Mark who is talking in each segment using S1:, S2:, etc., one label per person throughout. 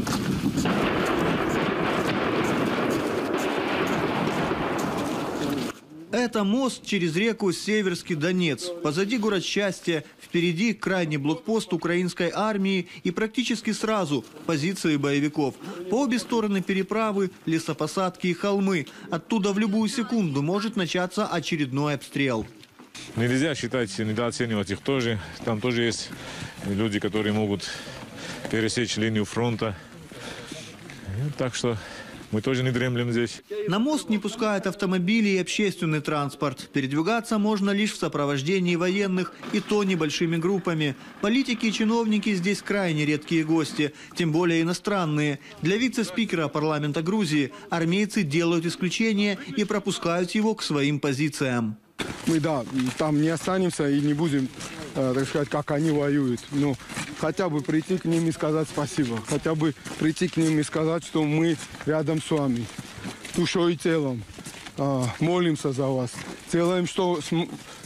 S1: президент.
S2: Это мост через реку Северский Донец. Позади город Счастья, впереди крайний блокпост украинской армии и практически сразу позиции боевиков. По обе стороны переправы лесопосадки и холмы. Оттуда в любую секунду может начаться очередной обстрел.
S3: Нельзя считать, недооценивать их тоже. Там тоже есть люди, которые могут пересечь линию фронта. Так что мы тоже не дремлем здесь.
S2: На мост не пускают автомобили и общественный транспорт. Передвигаться можно лишь в сопровождении военных, и то небольшими группами. Политики и чиновники здесь крайне редкие гости, тем более иностранные. Для вице-спикера парламента Грузии армейцы делают исключение и пропускают его к своим позициям.
S4: Мы, да, там не останемся и не будем, так сказать, как они воюют. Но хотя бы прийти к ним и сказать спасибо. Хотя бы прийти к ним и сказать, что мы рядом с вами. Душой и телом. А, молимся за вас. Делаем, что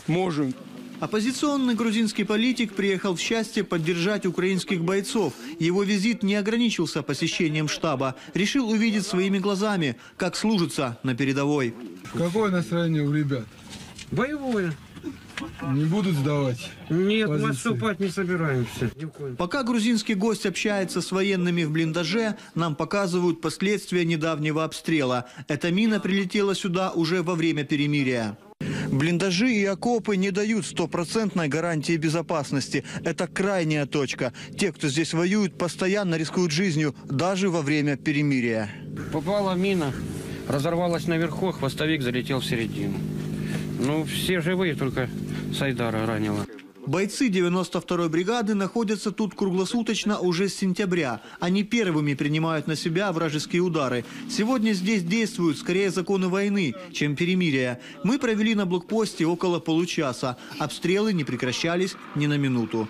S4: можем.
S2: Оппозиционный грузинский политик приехал в счастье поддержать украинских бойцов. Его визит не ограничился посещением штаба. Решил увидеть своими глазами, как служится на передовой.
S4: Какое настроение у ребят?
S5: Боевое.
S4: Не будут сдавать?
S5: Нет, мы
S4: Позиции.
S5: отступать не собираемся.
S2: Пока грузинский гость общается с военными в блиндаже, нам показывают последствия недавнего обстрела. Эта мина прилетела сюда уже во время перемирия. Блиндажи и окопы не дают стопроцентной гарантии безопасности. Это крайняя точка. Те, кто здесь воюет, постоянно рискуют жизнью, даже во время перемирия.
S5: Попала мина, разорвалась наверху, а хвостовик залетел в середину. Ну, все живые, только Сайдара ранила.
S2: Бойцы 92-й бригады находятся тут круглосуточно уже с сентября. Они первыми принимают на себя вражеские удары. Сегодня здесь действуют скорее законы войны, чем перемирия. Мы провели на блокпосте около получаса. Обстрелы не прекращались ни на минуту.